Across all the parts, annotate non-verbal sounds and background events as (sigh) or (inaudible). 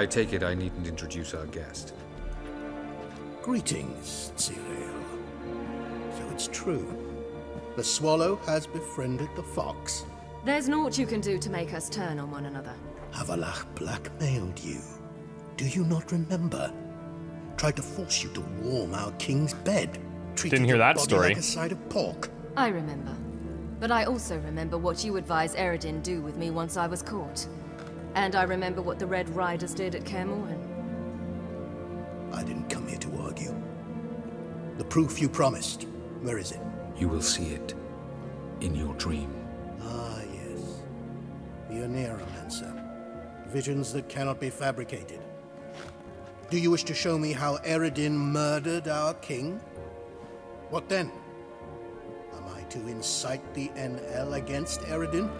I take it I needn't introduce our guest. Greetings, Zireael. So it's true. The swallow has befriended the fox. There's naught you can do to make us turn on one another. Avallac'h blackmailed you. Do you not remember? Tried to force you to warm our king's bed. Treated Didn't hear your that body story. like a side of pork. I remember. But I also remember what you advised Eredin do with me once I was caught. And I remember what the Red Riders did at Kaer Morhen. I didn't come here to argue. The proof you promised. Where is it? You will see it in your dream. Ah, yes. The Oneiromancer. Visions that cannot be fabricated. Do you wish to show me how Eredin murdered our king? What then? Am I to incite the Aen Elle against Eredin?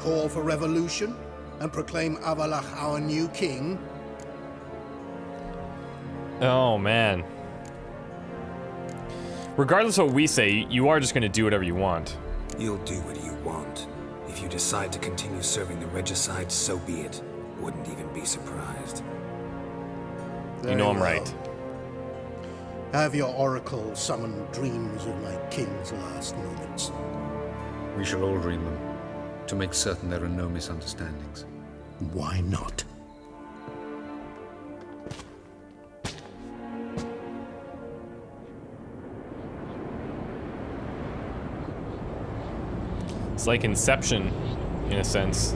Call for revolution? And proclaim Avallac'h our new king? Oh, man. Regardless of what we say, you are just going to do whatever you want. You'll do what you want. If you decide to continue serving the regicide, so be it. Wouldn't even be surprised. You know Very I'm right. well. Have your oracle summon dreams of my king's last moments. We shall all dream them, to make certain there are no misunderstandings. Why not? It's like Inception, in a sense.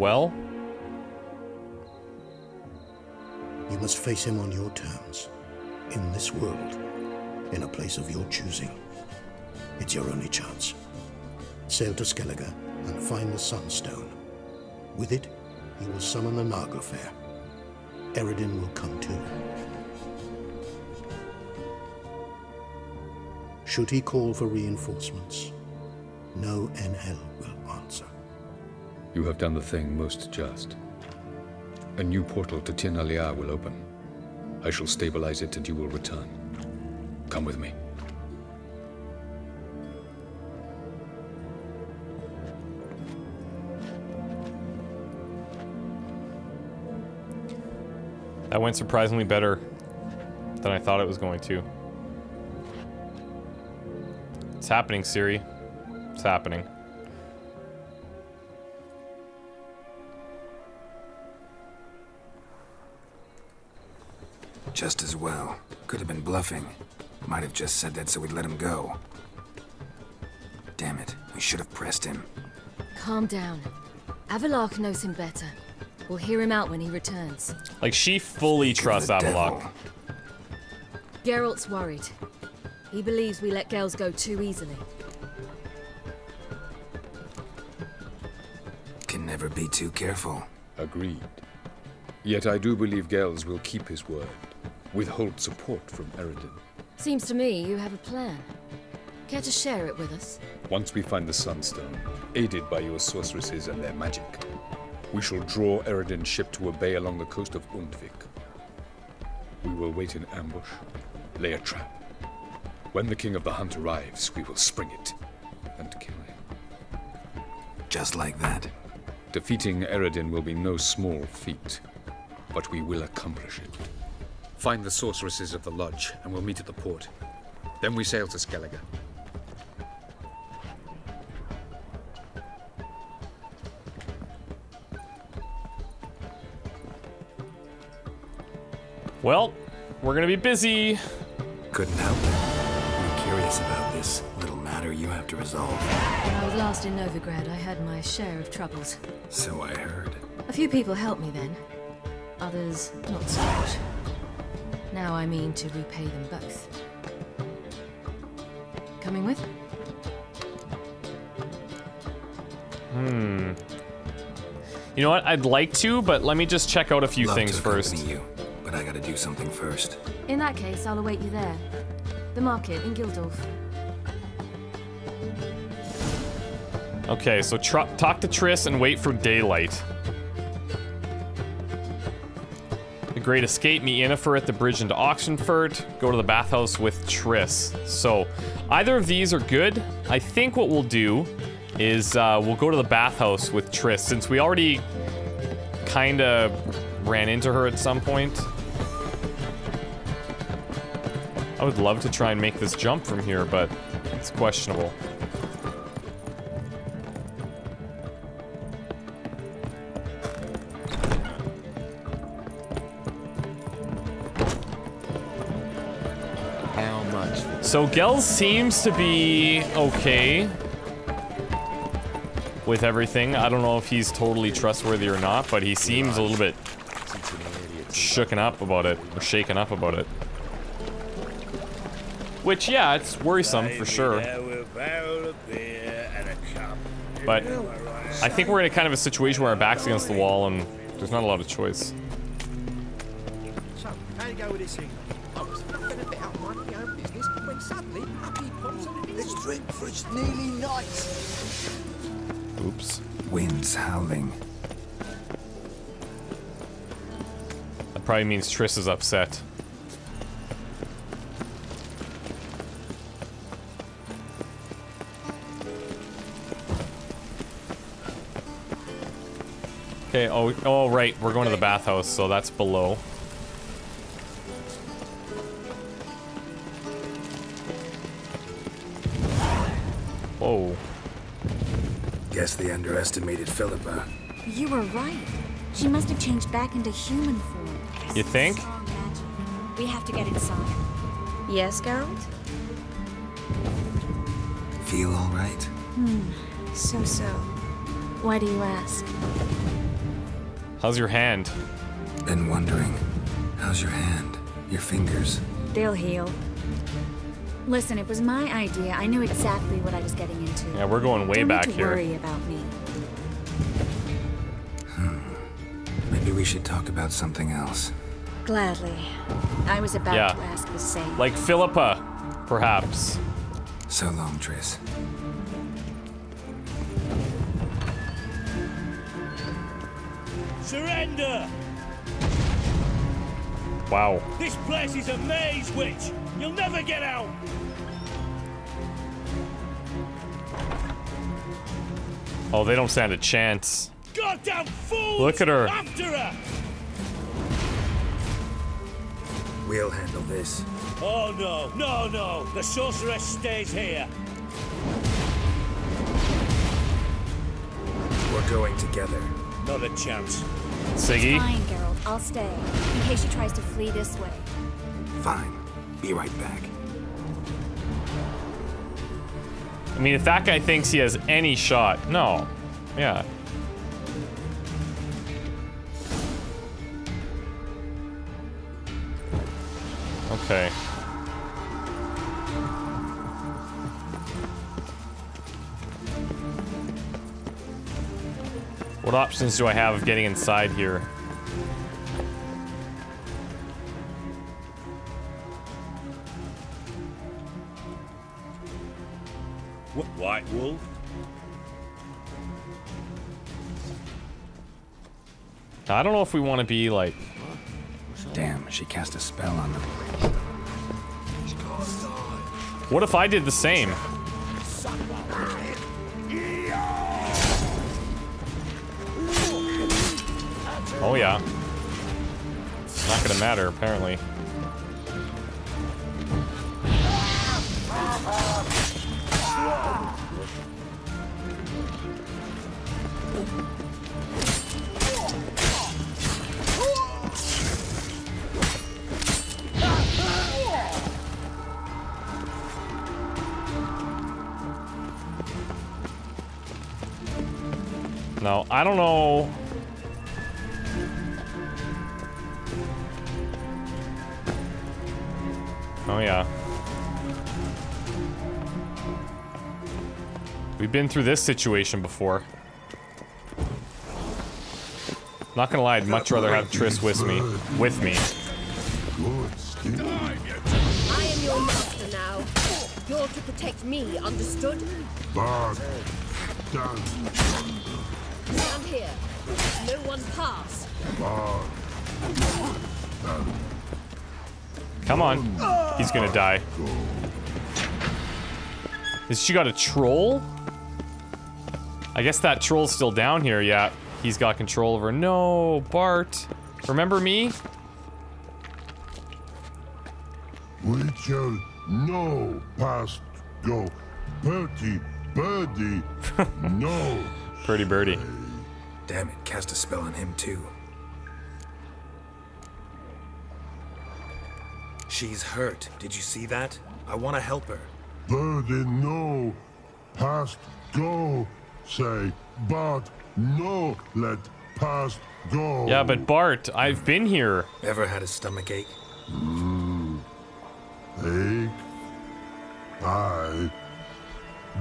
Well, You must face him on your terms. In this world. In a place of your choosing. It's your only chance. Sail to Skellige and find the Sunstone. With it, you will summon the Naglfar. Eredin will come too. Should he call for reinforcements, no Aen Elle will. You have done the thing most just. A new portal to Tir ná Lia will open. I shall stabilize it and you will return. Come with me. that went surprisingly better than I thought it was going to. It's happening, Ciri. It's happening. Just as well. Could have been bluffing. Might have just said that so we'd let him go. Damn it. We should have pressed him. Calm down. Avallac'h knows him better. We'll hear him out when he returns. Like, she fully trusts The Avallac'h. devil. Geralt's worried. He believes we let Ge'els go too easily. Can never be too careful. Agreed. Yet I do believe Ge'els will keep his word. Withhold support from Eredin. Seems to me you have a plan. Care to share it with us? Once we find the Sunstone, aided by your sorceresses and their magic, we shall draw Eredin's ship to a bay along the coast of Undvik. We will wait in ambush, lay a trap. When the King of the Hunt arrives, we will spring it and kill him. Just like that. Defeating Eredin will be no small feat, but we will accomplish it. Find the sorceresses of the lodge, and we'll meet at the port. Then we sail to Skellige. Well, we're gonna be busy. Couldn't help it. We were curious about this little matter. matter you have to resolve. When I was last in Novigrad, I had my share of troubles. So I heard. A few people helped me then. Others, not so much. Now I mean to repay them both. Coming with? Hmm. You know what? I'd like to, but let me just check out a few Love things to first. you, but I gotta do something first. In that case, I'll await you there. The market in Gildorf. Okay, so tr talk to Triss and wait for daylight. Great Escape, meet Yennefer at the bridge into Oxenfurt, go to the bathhouse with Triss. So, either of these are good. I think what we'll do is uh, we'll go to the bathhouse with Triss, since we already kind of ran into her at some point. I would love to try and make this jump from here, but it's questionable. So Gel seems to be okay with everything. I don't know if he's totally trustworthy or not, but he seems a little bit shooken up about it, or shaken up about it. Which, yeah, it's worrisome for sure. But I think we're in a kind of a situation where our back's against the wall and there's not a lot of choice. So, how you go with this thing? Let's drink for it's nearly night. Oops. Winds howling. That probably means Triss is upset. Okay, oh, oh, right, we're going to the bathhouse, so that's below. Guess underestimated Philippa. You were right. She must have changed back into human form. You think? We have to get inside. Yes, Geralt? Feel all right? Hmm. So so. Why do you ask? How's your hand? Been wondering. How's your hand? Your fingers? They'll heal. Listen, it was my idea. I knew exactly what I was getting into. Yeah, we're going way Don't back need to here. worry about me. Hmm. Maybe we should talk about something else. Gladly. I was about Yeah. to ask the same. Like Philippa, perhaps. So long, Triss. Surrender! Wow. This place is a maze, witch! You'll never get out! Oh, they don't stand a chance. Goddamn fools! Look at her. After her! We'll handle this. Oh no, no, no! The sorceress stays here! We're going together. Not a chance. Siggy? Fine, Geralt. I'll stay. In case she tries to flee this way. Fine. Be right back. I mean, if that guy thinks he has any shot, no. Yeah. Okay. What options do I have of getting inside here? I don't know if we want to be like Damn, she cast a spell on them. What if I did the same? Oh yeah. Not gonna matter, apparently. No, I don't know. Oh yeah. We've been through this situation before. Not gonna lie, I'd much rather have Triss with me. With me. I am your master now. You're to protect me, understood? Bart. Down. Pass. Come on. He's gonna die. Has she got a troll? I guess that troll's still down here, yeah. He's got control over. No, Bart. Remember me? We shall no past go. Purty birdie. (laughs) no. Pretty birdie. Damn it, cast a spell on him too. She's hurt. Did you see that? I want to help her. Birdie no. Past go. Say, but no let past go. Yeah, but Bart, I've been here. Ever had a stomach ache? Mm. Ache? Aye.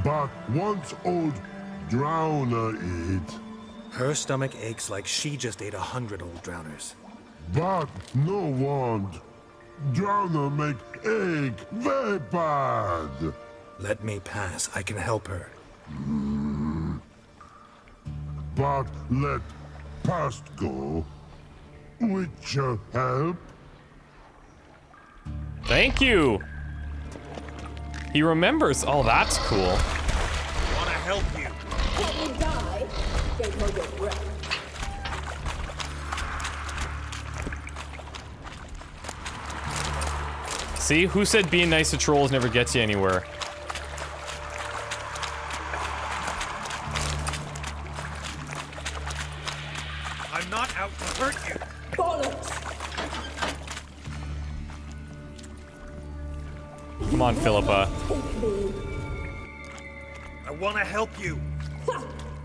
But once old drowner eat. Her stomach aches like she just ate a hundred old drowners. But no want. Drowner make ache very bad. Let me pass. I can help her. Mm. But let past go. Which uh, help? Thank you. He remembers. Oh, that's cool. Want to help you. See, who said being nice to trolls never gets you anywhere?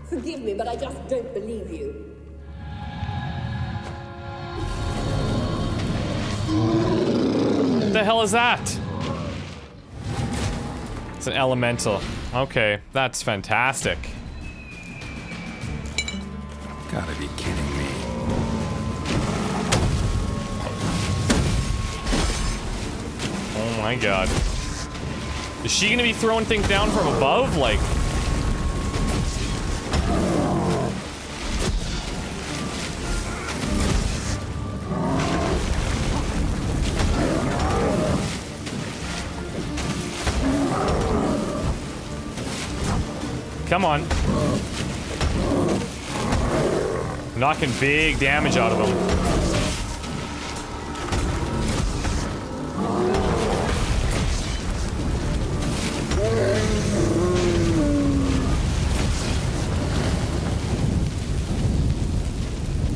Forgive me, but I just don't believe you. What the hell is that? It's an elemental. Okay, that's fantastic. Gotta be kidding me. Oh my god. Is she gonna be throwing things down from above? Like. Come on. Knocking big damage out of him.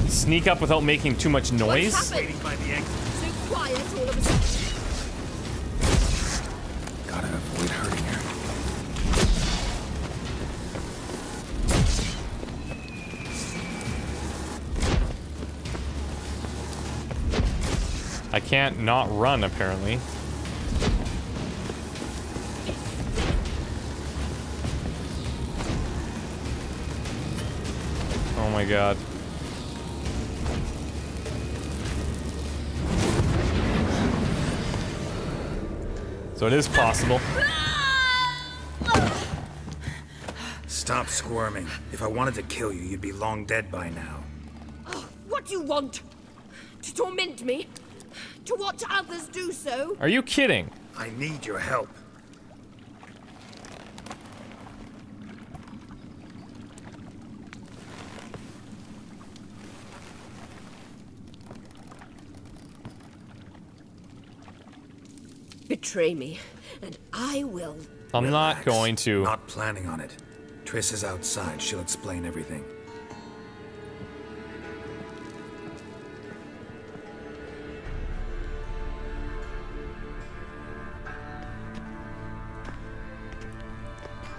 Sneak up without making too much noise? Can't not run, apparently. Oh my god. So it is possible. Stop squirming. If I wanted to kill you, you'd be long dead by now. What do you want? To torment me? To watch others do so? Are you kidding? I need your help. Betray me, and I will. I'm not going to. Not planning on it. Triss is outside. She'll explain everything.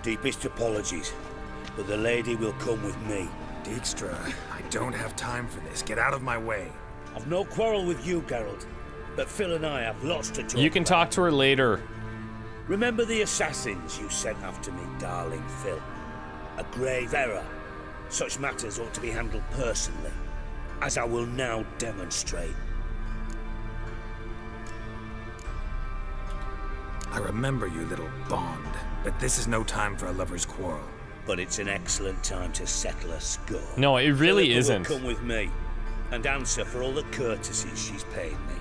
Deepest apologies, but the lady will come with me. Dijkstra, I don't have time for this. Get out of my way. I've no quarrel with you, Geralt, but Phil and I have lots to talk You can about. talk to her later. Remember the assassins you sent after me, darling Phil? A grave error. Such matters ought to be handled personally, as I will now demonstrate. I remember you, little Bond, but this is no time for a lover's quarrel. But it's an excellent time to settle a score. No, it really Philippa isn't. come with me and answer for all the courtesies she's paid me.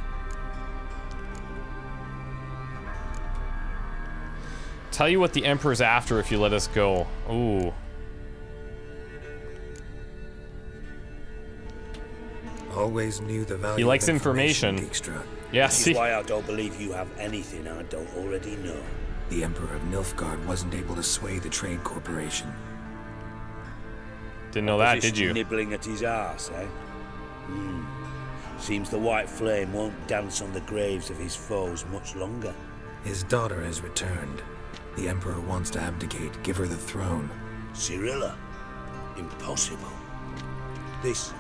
Tell you what the Emperor's after if you let us go. Ooh. Always knew the value He likes of information. Dijkstra. Yeah, Which see. is why I don't believe you have anything I don't already know. The Emperor of Nilfgaard wasn't able to sway the Trade Corporation. Didn't know that, did you? Nibbling at his ass, eh? Hmm. Seems the white flame won't dance on the graves of his foes much longer. His daughter has returned. The Emperor wants to abdicate, give her the throne. Cirilla? Impossible. This.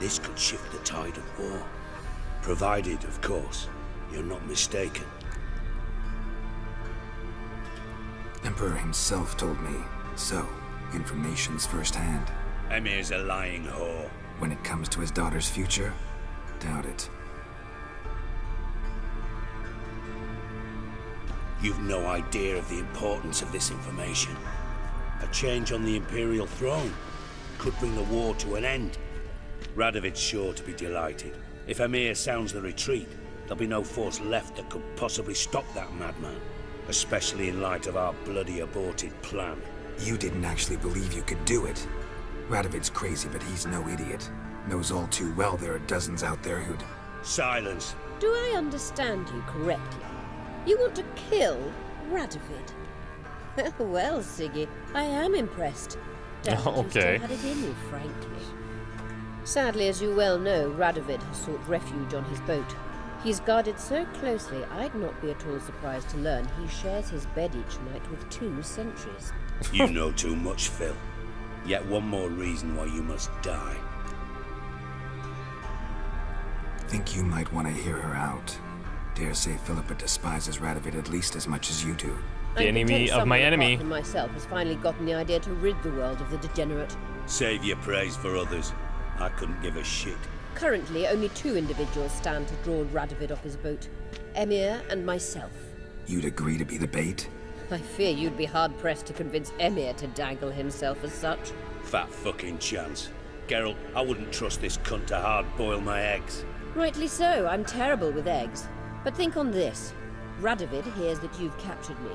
This could shift the tide of war. Provided, of course, you're not mistaken. Emperor himself told me. So, information's firsthand. Emhyr's a lying whore. When it comes to his daughter's future, doubt it. You've no idea of the importance of this information. A change on the Imperial throne could bring the war to an end. Radovid's sure to be delighted. If Emhyr sounds the retreat, there'll be no force left that could possibly stop that madman. Especially in light of our bloody aborted plan. You didn't actually believe you could do it. Radovid's crazy, but he's no idiot. Knows all too well there are dozens out there who'd... Silence. Do I understand you correctly? You want to kill Radovid? Well, (laughs) well, Siggy, I am impressed. Doubt you (laughs) Okay. still had it in you, frankly. Sadly, as you well know, Radovid has sought refuge on his boat. He's guarded so closely, I'd not be at all surprised to learn he shares his bed each night with two sentries. You (laughs) know too much, Phil. Yet one more reason why you must die. Think you might want to hear her out. Dare say Philippa despises Radovid at least as much as you do. The I'm enemy of my someone apart enemy. from myself has finally gotten the idea to rid the world of the degenerate. Save your praise for others. I couldn't give a shit. Currently, only two individuals stand to draw Radovid off his boat. Emhyr and myself. You'd agree to be the bait? I fear you'd be hard-pressed to convince Emhyr to dangle himself as such. Fat fucking chance. Geralt, I wouldn't trust this cunt to hard-boil my eggs. Rightly so, I'm terrible with eggs. But think on this. Radovid hears that you've captured me.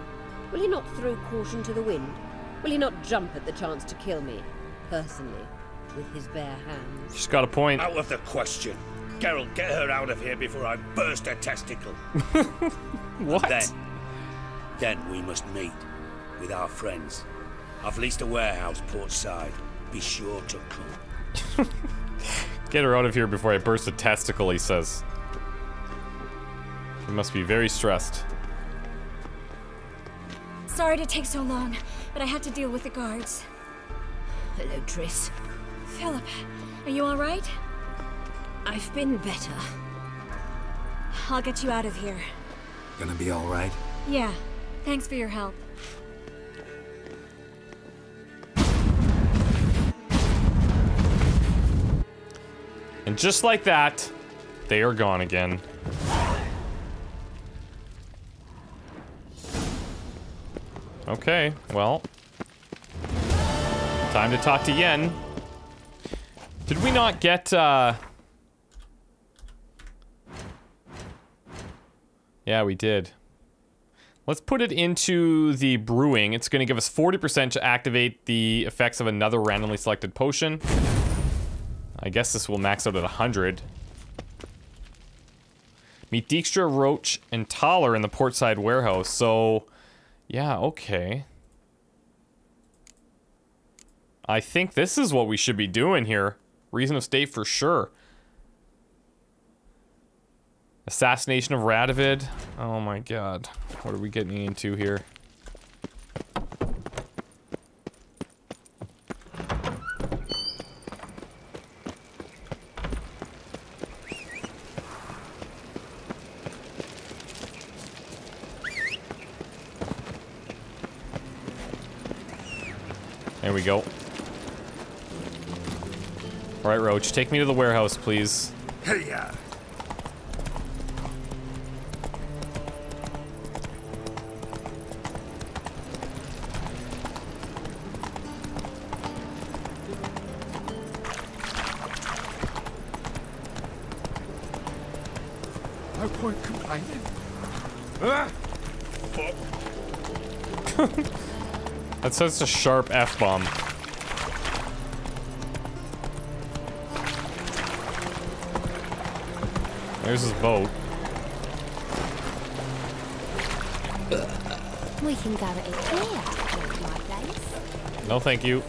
Will he not throw caution to the wind? Will he not jump at the chance to kill me, personally, with his bare hands? She's got a point. Out of the question. Geralt, get her out of here before I burst her testicle. (laughs) What? Then, then we must meet with our friends. I've leased a warehouse portside. Be sure to come. (laughs) Get her out of here before I burst a testicle, he says. He must be very stressed. Sorry to take so long, but I had to deal with the guards. Hello, Triss. Philip, are you all right? I've been better. I'll get you out of here. Gonna be alright? Yeah, thanks for your help. And just like that, they are gone again. Okay, well. Time to talk to Yen. Did we not get, uh... Yeah, we did. Let's put it into the brewing. It's going to give us 40% to activate the effects of another randomly selected potion. I guess this will max out at 100. Meet Dijkstra, Roche, and Thaler in the portside warehouse. So, yeah, okay. I think this is what we should be doing here. Reason of state for sure. Assassination of Radovid. Oh my god. What are we getting into here? There we go. Right, Roach, take me to the warehouse, please. Hey, ya! No point complaining. Ah! (laughs) That's such a sharp F There's his boat. We can go it here, my place. No, thank you.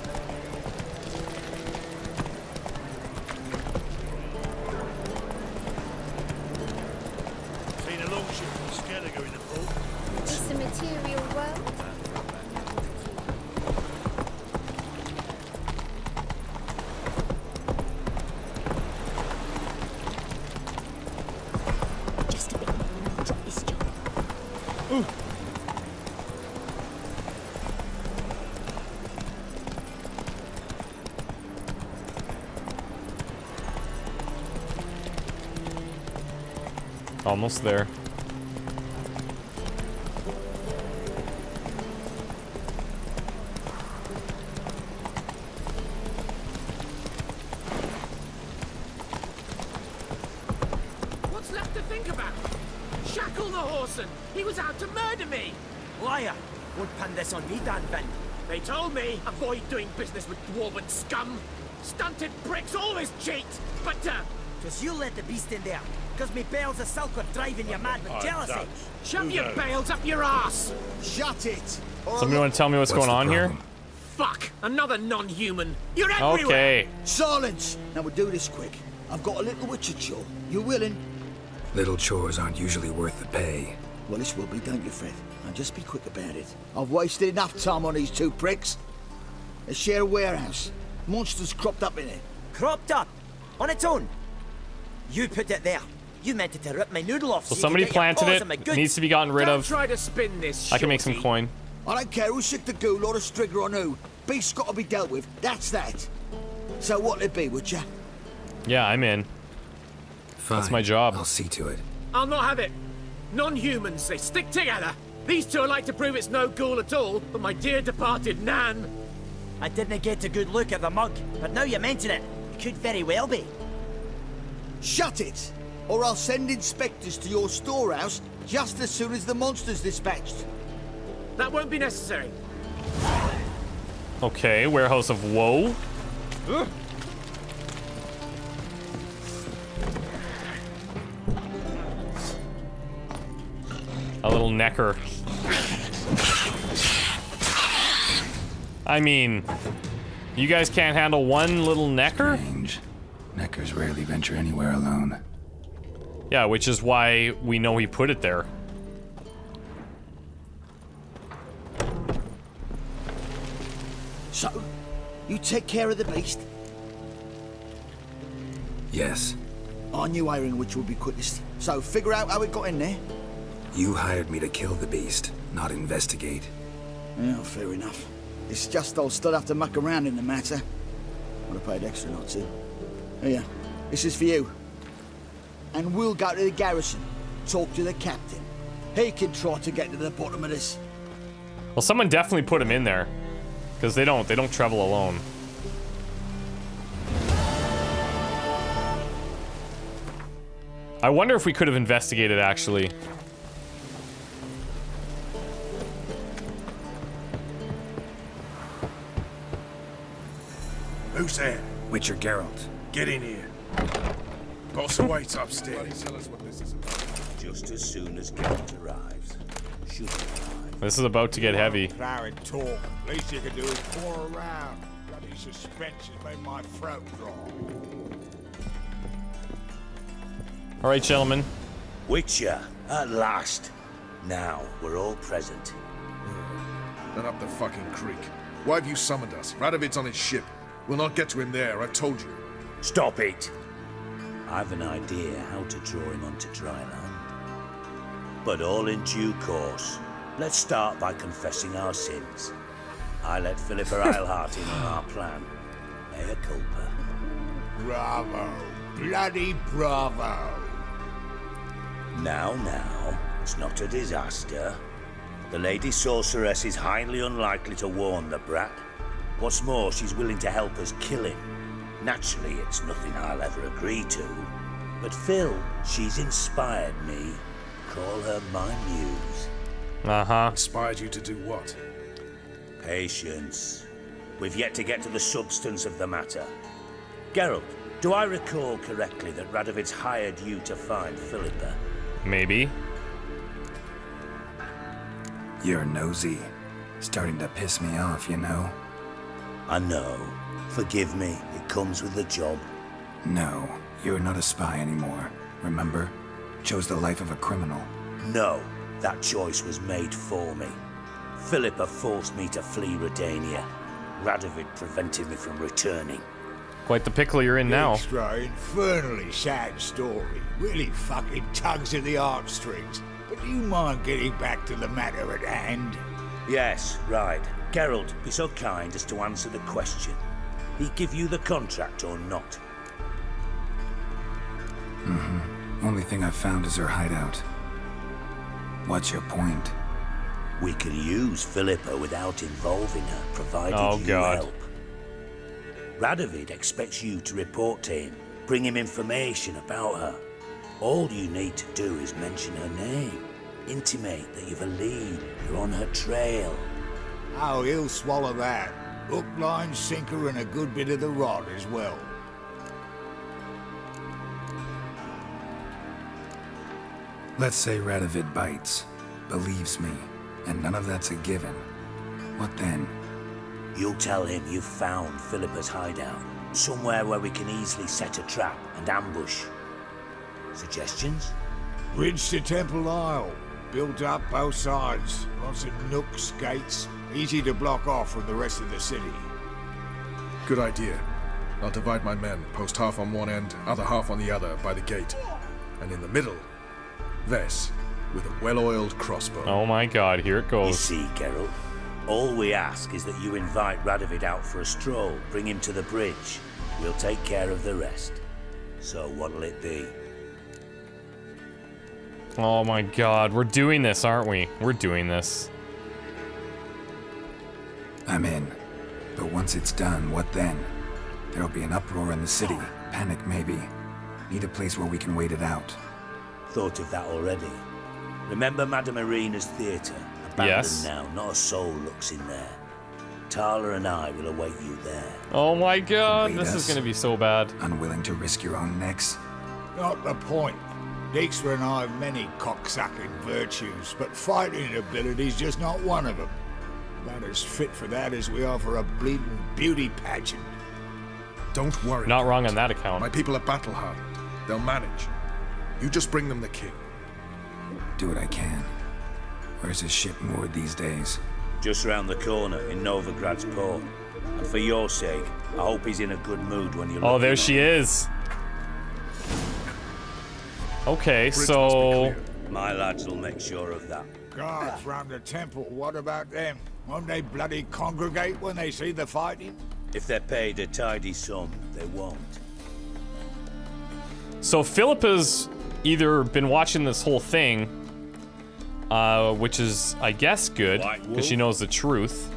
Almost there. What's left to think about? Shackle the Horson! He was out to murder me! Liar! Won't pin this on me, Dan Bin. They told me avoid doing business with dwarven scum. Stunted pricks always cheat, but Cause you let the beast in there. Cause me bales of silk are driving you mad with Oh, jealousy. Dutch. shove your knows? bales up your ass! Shut it! Somebody want to tell me what's, What's going the on here? Fuck! Another non-human! You're everywhere! Okay. Silence! Now we'll do this quick. I've got a little witcher chore. You willing? Little chores aren't usually worth the pay. Well, this will be, don't you, Fred? Now just be quick about it. I've wasted enough time on these two pricks. They share a warehouse. Monsters cropped up in it. Cropped up? On its own? You put it there. You meant it to rip my noodle off. So you somebody could get your planted paws it. on my It needs to be gotten rid Don't of. try to spin this, I can make some coin. I don't care who sick the ghoul or the striga on who. Beast's got to be dealt with. That's that. So what'll it be, would ya? Yeah, I'm in. Fine. That's my job. I'll see to it. I'll not have it. Non-humans, they stick together. These two are like to prove it's no ghoul at all, but my dear departed Nan. I didn't get a good look at the mug, but now you mention it, it could very well be. Shut it! Or I'll send inspectors to your storehouse just as soon as the monster's dispatched. That won't be necessary. Okay, warehouse of woe. A little nekker. I mean, you guys can't handle one little nekker? Strange. Nekkers rarely venture anywhere alone. Yeah, which is why we know he put it there. So, you take care of the beast? Yes, I knew hiring which would be quickest. So figure out how it got in there. you hired me to kill the beast, not investigate. Yeah, fair enough. It's just I'll still have to muck around in the matter. Would have paid extra not to. Oh, Here, this is for you. And we'll go to the garrison, talk to the captain. He can try to get to the bottom of this. Well, someone definitely put him in there. Because they don't, they don't travel alone. I wonder if we could have investigated, actually. Who's there? Witcher Geralt. Get in here. Boss waits upstairs. Just as soon as Geralt arrives. Should arrive. This is about to get heavy. Crowd talk. Least you can do is pour around. Bloody suspense has made my throat dry. All right, gentlemen. Witcher, at last. Now we're all present. Hmm. Then up the fucking creek. Why have you summoned us? Radovid's on his ship. We'll not get to him there, I told you. Stop it! I've an idea how to draw him onto dry land. But all in due course. Let's start by confessing our sins. I let Philippa (laughs) Eilhart in on our plan. Mea culpa. Bravo. Bloody bravo. Now, now, it's not a disaster. The Lady Sorceress is highly unlikely to warn the brat. What's more, she's willing to help us kill him. Naturally, it's nothing I'll ever agree to. But Phil, she's inspired me. Call her my muse. Uh-huh. Inspired you to do what? Patience. We've yet to get to the substance of the matter. Geralt, do I recall correctly that Radovid's hired you to find Philippa? Maybe. You're nosy. Starting to piss me off, you know? I know. Forgive me, it comes with the job. No, you're not a spy anymore. Remember? Chose the life of a criminal. No, that choice was made for me. Philippa forced me to flee Redania. Radovid prevented me from returning. Quite the pickle you're in now. Extra infernally sad story. Really fucking tugs at the heartstrings. But do you mind getting back to the matter at hand? Yes, right. Geralt, be so kind as to answer the question. He give you the contract or not? Mm-hmm. Only thing I've found is her hideout. What's your point? We can use Philippa without involving her, provided Oh, you God. help. Radovid expects you to report to him, bring him information about her. All you need to do is mention her name, intimate that you've a lead, you're on her trail. Oh, he'll swallow that. Hook, line, sinker, and a good bit of the rod as well. Let's say Radovid bites, believes me, and none of that's a given. What then? You'll tell him you've found Philippa's hideout, somewhere where we can easily set a trap and ambush. Suggestions? Bridge to Temple Isle. Built up both sides. Lots of nooks, gates. Easy to block off from the rest of the city. Good idea. I'll divide my men, post half on one end, other half on the other, by the gate. And in the middle, Ves, with a well-oiled crossbow. Oh my god, here it goes. You see, Geralt, all we ask is that you invite Radovid out for a stroll, bring him to the bridge. We'll take care of the rest. So what'll it be? Oh my god, we're doing this, aren't we? We're doing this. I'm in. But once it's done, what then? There'll be an uproar in the city. Panic, maybe. Need a place where we can wait it out. Thought of that already. Remember Madame Arena's theatre? Abandoned Yes. now, not a soul looks in there. Thaler and I will await you there. Oh my god, Wait this is gonna be so bad. Unwilling to risk your own necks? Not the point. Dijkstra and I have many cocksucking virtues, but fighting ability's just not one of them. About as fit for that as we are for a bleeding beauty pageant. Don't worry. Not wrong on that account. My people are battle-hardened. They'll manage. You just bring them the king. Do what I can. Where's his ship moored these days? Just round the corner in Novigrad's port. And for your sake, I hope he's in a good mood when you oh, look Oh, there she him. is. Okay, so My lads will make sure of that. Guards round the temple, what about them? Won't they bloody congregate when they see the fighting? If they're paid a tidy sum, they won't. so Philippa's either been watching this whole thing, uh, which is I guess good because she knows the truth.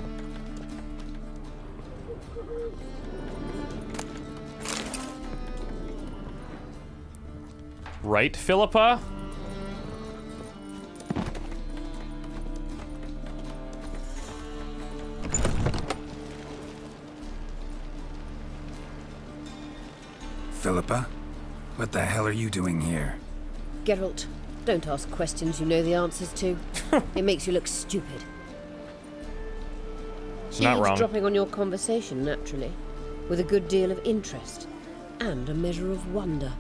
Right, Philippa? Philippa? What the hell are you doing here? Geralt, don't ask questions you know the answers to. (laughs) it makes you look stupid. She's not wrong. dropping on your conversation, naturally, with a good deal of interest and a measure of wonder.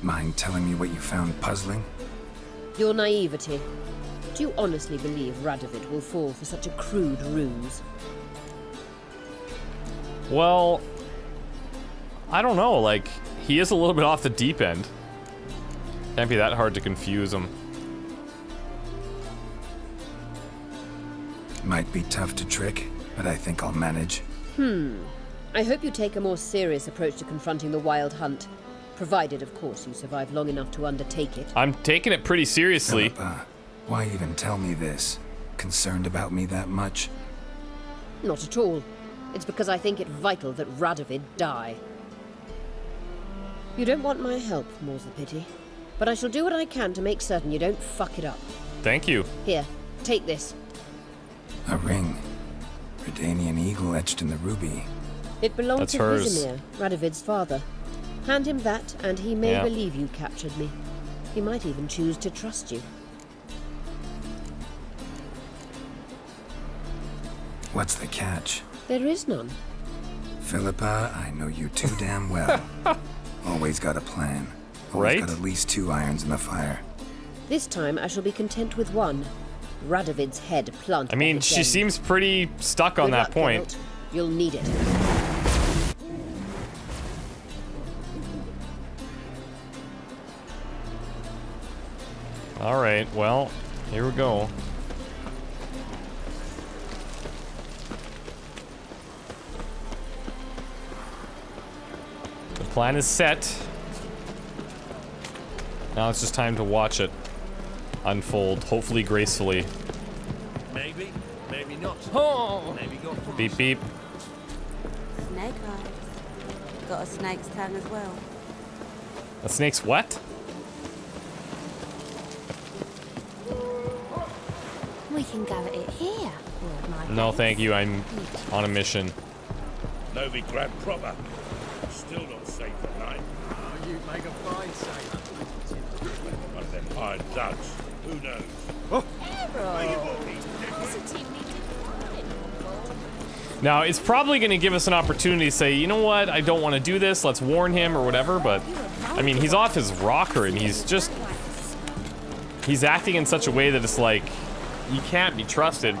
Mind telling me what you found puzzling? Your naivety. Do you honestly believe Radovid will fall for such a crude ruse? Well, I don't know. Like, he is a little bit off the deep end. Can't be that hard to confuse him. Might be tough to trick. but I think I'll manage. Hmm. I hope you take a more serious approach to confronting the Wild Hunt. Provided, of course, you survive long enough to undertake it. I'm taking it pretty seriously. Philippa, why even tell me this? Concerned about me that much? Not at all. It's because I think it vital that Radovid die. You don't want my help, more's the pity. But I shall do what I can to make certain you don't fuck it up. Thank you. Here, take this. A ring. Redanian eagle etched in the ruby. It belonged That's to hers. Vizimir, Radovid's father. Hand him that, and he may Yeah. believe you captured me. He might even choose to trust you. What's the catch? There is none. Philippa, I know you too damn well. (laughs) Always got a plan. Always Right? got at least two irons in the fire. This time I shall be content with one. Radovid's head planted. I mean, she end. seems pretty stuck on Good that luck, point. Geralt. You'll need it. All right, well, here we go. Plan is set. Now it's just time to watch it unfold, hopefully gracefully. Maybe, maybe not. Oh. Maybe go for Beep beep. Snake eyes. Got a snake's tongue as well. A snake's what? We can go at it here. No, thank you. I'm on a mission. Novigrad proper. Still not safe at night. You make a fine sailor. One of them ducks. Who knows? Now, it's probably going to give us an opportunity to say, you know what, I don't want to do this, let's warn him or whatever, but, I mean, he's off his rocker and he's just, he's acting in such a way that it's like, he can't be trusted.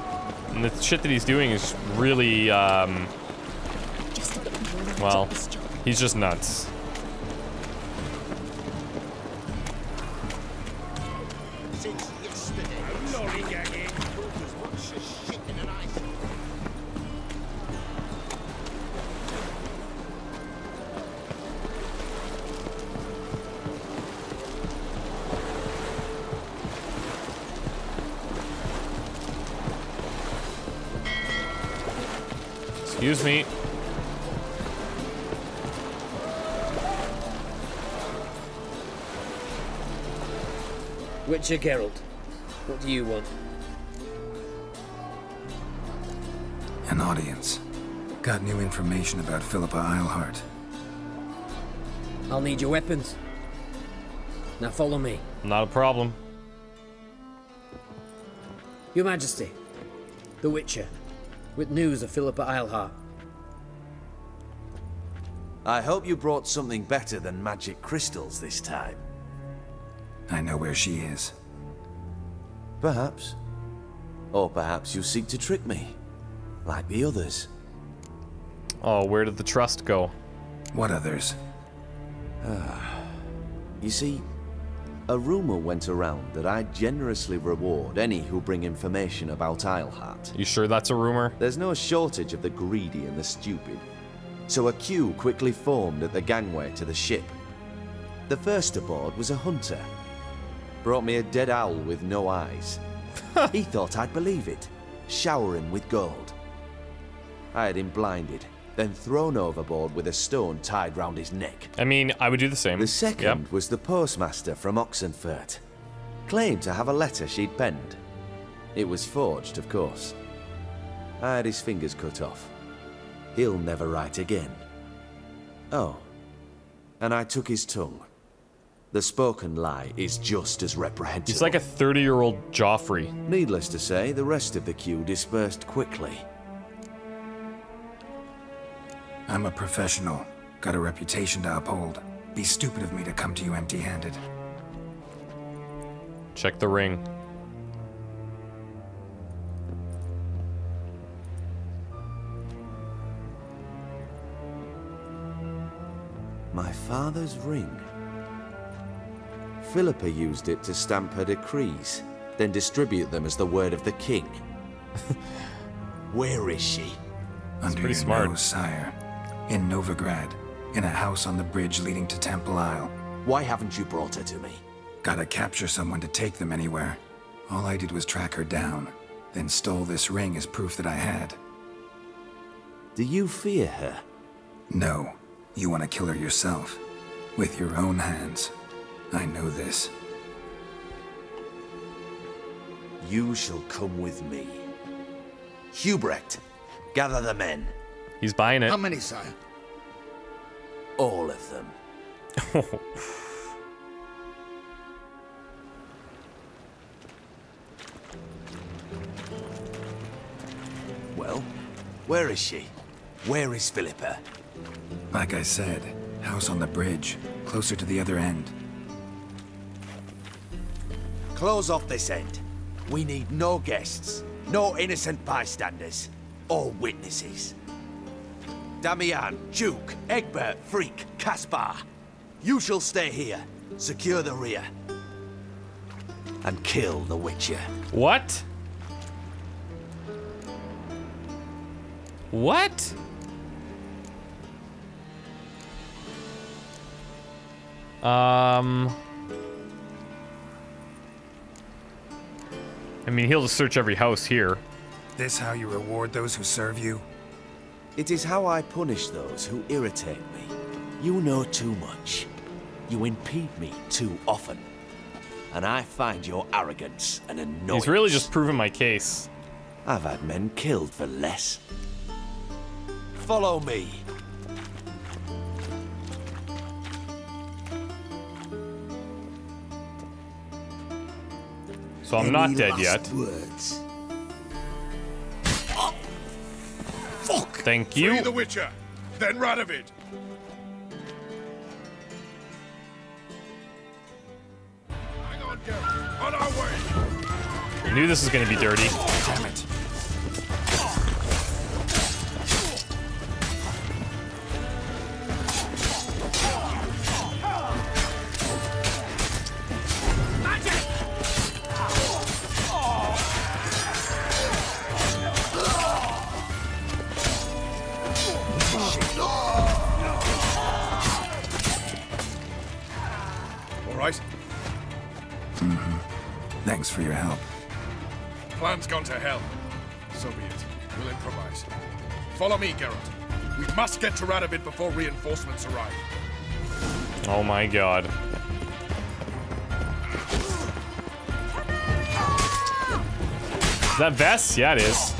And the shit that he's doing is really, um, well, he's just nuts. Me. Witcher Geralt, what do you want? An audience. Got new information about Philippa Eilhart. I'll need your weapons. Now follow me. Not a problem. Your Majesty, the Witcher, with news of Philippa Eilhart. I hope you brought something better than magic crystals this time. I know where she is. Perhaps. Or perhaps you seek to trick me, like the others. Oh, where did the trust go? What others? Ah. You see, a rumor went around that I generously reward any who bring information about Eilhart. You sure that's a rumor? There's no shortage of the greedy and the stupid. So a queue quickly formed at the gangway to the ship. The first aboard was a hunter. Brought me a dead owl with no eyes. (laughs) he thought I'd believe it, shower him with gold. I had him blinded, then thrown overboard with a stone tied round his neck. I mean, I would do the same. The second Yep. was the postmaster from Oxenfurt. Claimed to have a letter she'd penned. It was forged, of course. I had his fingers cut off. He'll never write again. Oh, and I took his tongue. The spoken lie is just as reprehensible. He's like a 30 year old Joffrey. Needless to say, the rest of the queue dispersed quickly. I'm a professional. Got a reputation to uphold. Be stupid of me to come to you empty handed. Check the ring. My father's ring. Philippa used it to stamp her decrees, then distribute them as the word of the king. (laughs) Where is she? Under pretty your smart. nose, sire. In Novigrad. In a house on the bridge leading to Temple Isle. Why haven't you brought her to me? Gotta capture someone to take them anywhere. All I did was track her down, then stole this ring as proof that I had. Do you fear her? No. You want to kill her yourself. With your own hands. I know this. You shall come with me. Hubrecht, gather the men. He's buying it. How many, sire? All of them. (laughs) well, where is she? Where is Philippa? Like I said, house on the bridge, closer to the other end. Close off this end. We need no guests, no innocent bystanders, or witnesses. Damian, Duke, Egbert, Freak, Caspar. You shall stay here, secure the rear, and kill the Witcher. What? What? Um. I mean, he'll just search every house here. This how you reward those who serve you? It is how I punish those who irritate me. You know too much. You impede me too often. And I find your arrogance an annoyance. He's really just proving my case. I've had men killed for less. Follow me. So I'm not dead yet. Words. Ah, Thank Free you. the Witcher, then Radovid. Hang on, Geralt. On our way. I knew this was gonna be dirty. Damn it. Must get to Radovid before reinforcements arrive. Oh my god. Is that Ves? Yeah, it is.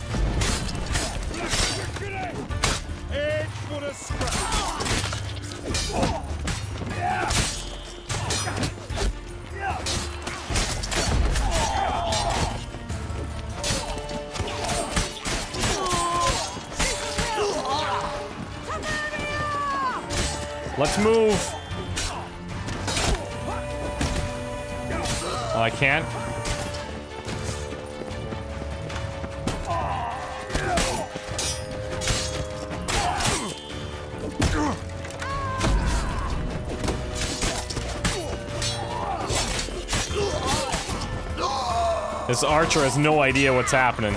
Let's move. Oh, I can't. This archer has no idea what's happening.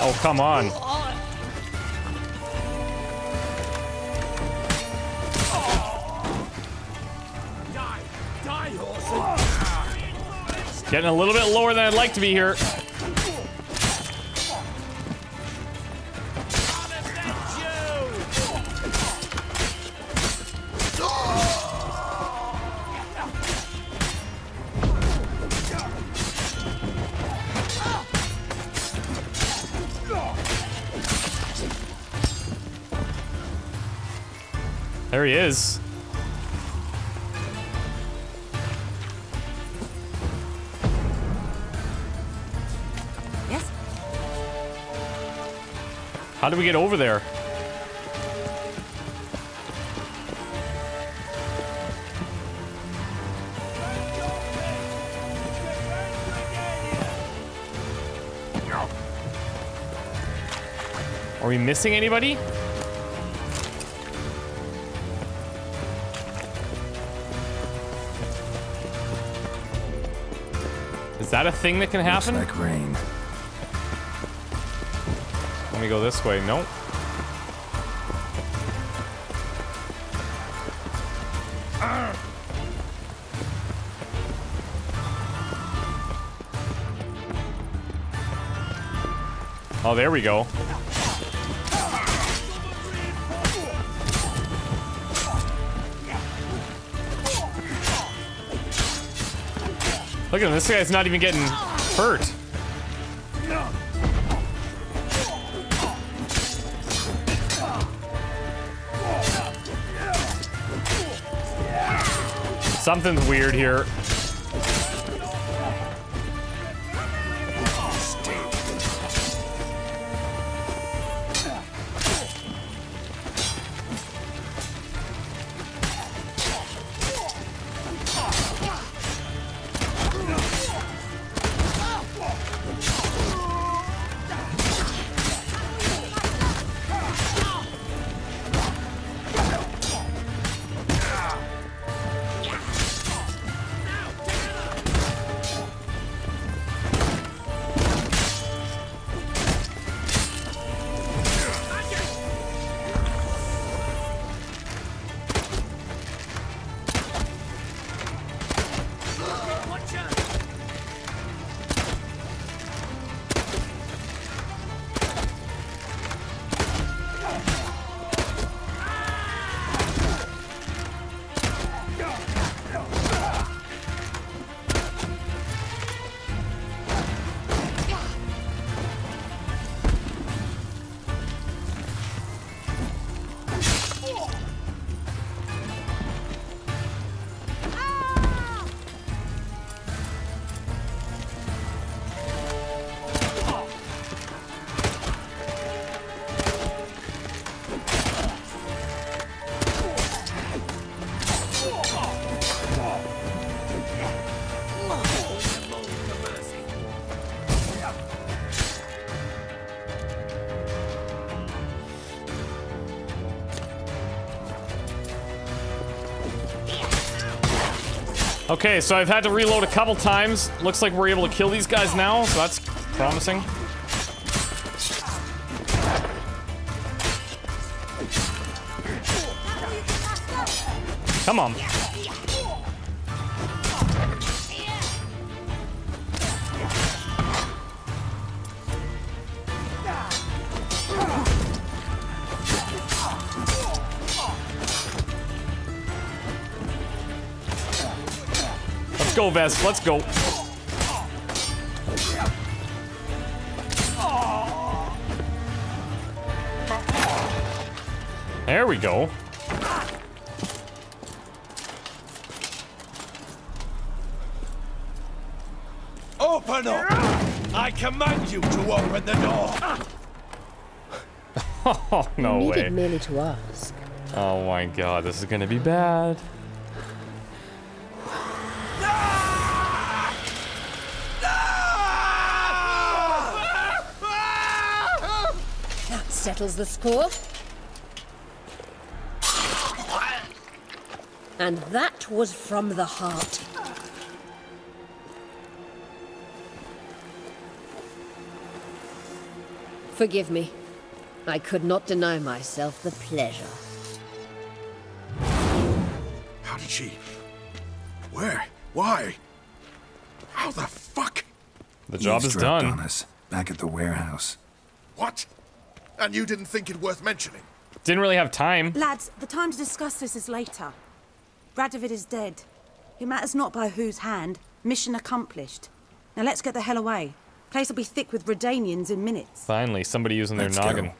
Oh, come on. Getting a little bit lower than I'd like to be here. he is. Yes. How do we get over there? Are we missing anybody? That a thing that can happen? Looks like rain. Let me go this way. Nope. Oh, there we go. Look at him. This guy's not even getting hurt. Something's weird here. Okay, so I've had to reload a couple times. Looks like we're able to kill these guys now, so that's promising. Come on. Go, Vest. Let's go. There we go. Open up! I command you to open the door! (laughs) Oh, no you way. needed merely to ask. Oh my god, this is gonna be bad. That settles the score. And that was from the heart. Forgive me. I could not deny myself the pleasure. How did she? Where? Why? How the fuck? The job is done. on us, back at the warehouse. What? And you didn't think it worth mentioning? Didn't really have time. Lads, the time to discuss this is later. Radovid is dead. It matters not by whose hand. Mission accomplished. Now let's get the hell away. Place will be thick with Redanians in minutes. Finally, somebody using their Let's noggin. go.